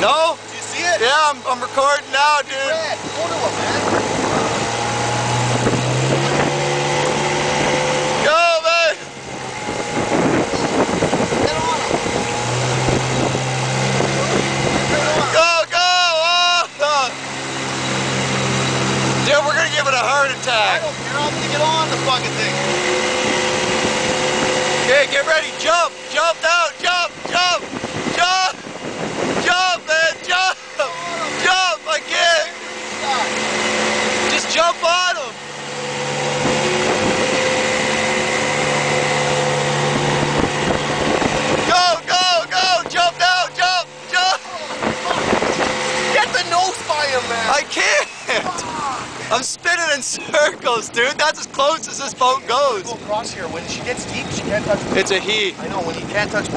No? You see it? Yeah, I'm, I'm recording now, dude. Red. Go to him, man. Go, man. Get on him. Get on him. Go, go. Oh. Dude, we're gonna give it a heart I attack. don't care. I'm gonna get on the fucking thing. Okay, get ready. Jump. Jump. Jump. Jump. Jump, man. Jump. Jump. I can't. God. Just jump on him. Go, go, go. Jump down. Jump. Jump. Get the nose by him, man. I can't. I'm spinning in circles, dude. That's as close as this boat goes. Go across here. When she gets deep, she can't touch. It's a he. I know. When he can't touch.